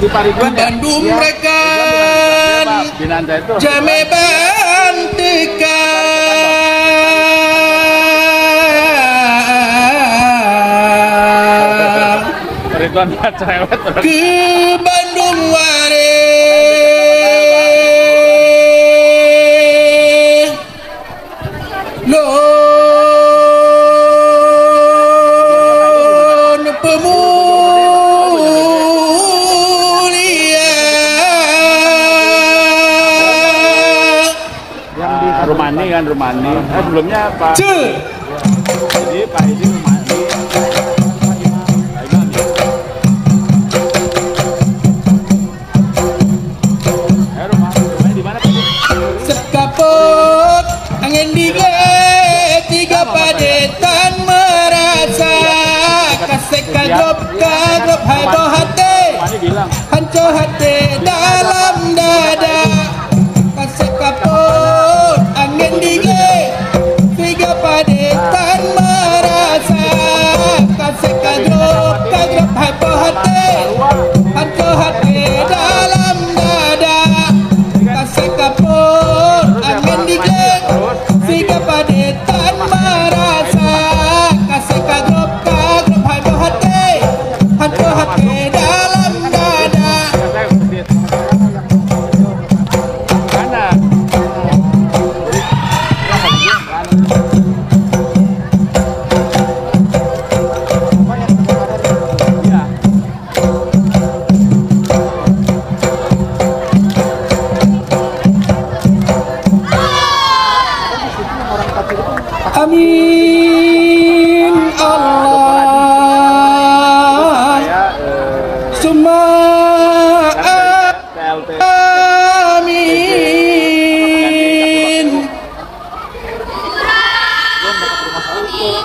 di Pariduan ya? Bandung ya? mereka Binanda itu. Jame bantika Ridwan cewek ke Bandung Wari Rumani. Oh, sebelumnya Pak. C. Jadi Pak Idin Rumani. Eh, Sekapot angin dingin.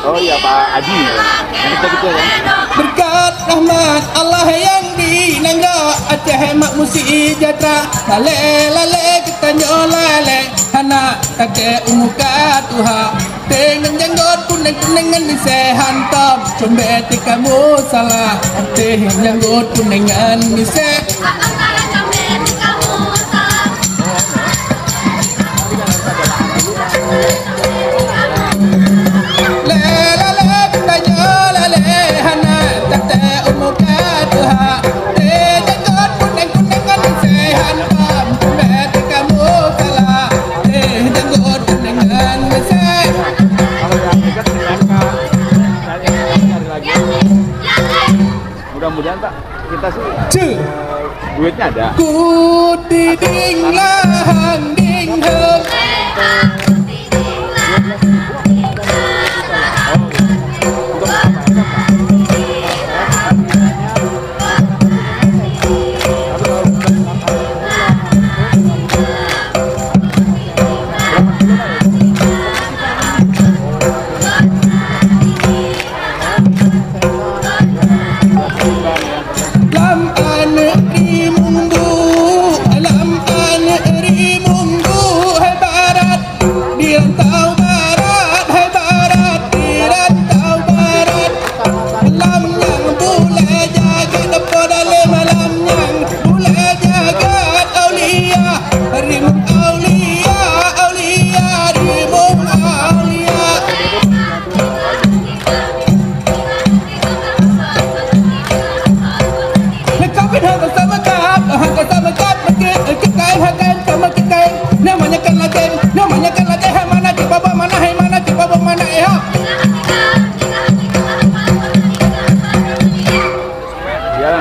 Oh iya Pak Haji, Kita kita kan. Berkat rahmat Allah yang di nangga Aceh musi jatra. Lale lale kita nyolale hana kake umuka tuha tengen jenggot kuning kuningan di sehantam cumbe tika musala tengen jenggot kuningan di sehantam mudah-mudahan pak kita sih Cuy. Uh, eh, duitnya ada. Ku ding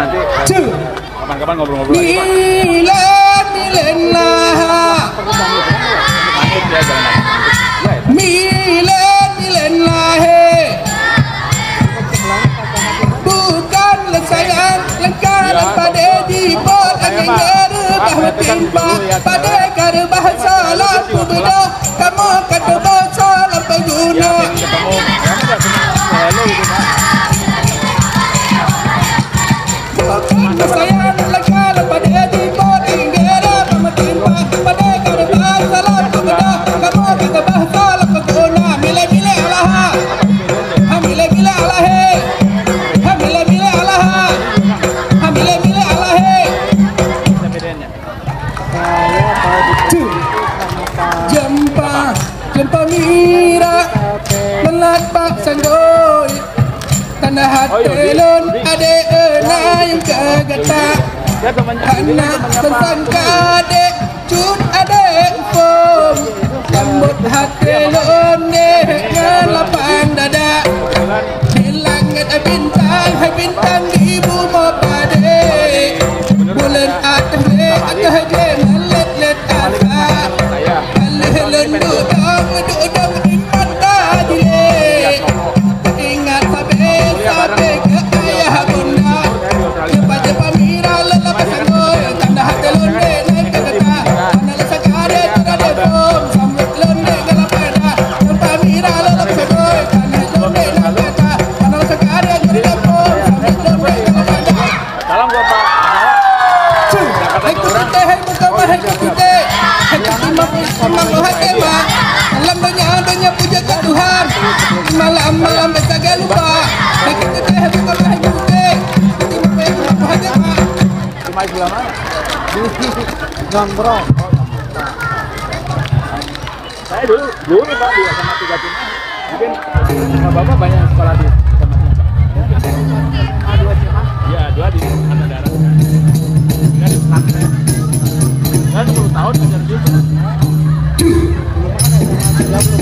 nanti. Kapan-kapan ngobrol-ngobrol lagi Milen, milen lah Milen, milen lah Bukanlah sayang lengkaran iya, pada dipot Angin gerubah bertimpa ya, pada karubah salah Tubuh kamu kata tira Nang lahat pa sanggol Tanahat telon Ade na kegata kagata Anak sasang kade Chun ade upom Lambot hati lon Dengan lapang dada. Bilangan ay bintang hai bintang Malam-malam bisa gak lupa Cuma sebelah mana? Nongkrong. Saya dulu, dulu nih Pak di SMA 3 Cina. Mungkin sama Bapak banyak sekolah di SMA 3. Ah, dua SMA? Iya, dua di Angkatan Darat. Tiga di pesantren. Saya 10 tahun gitu. Hallelujah.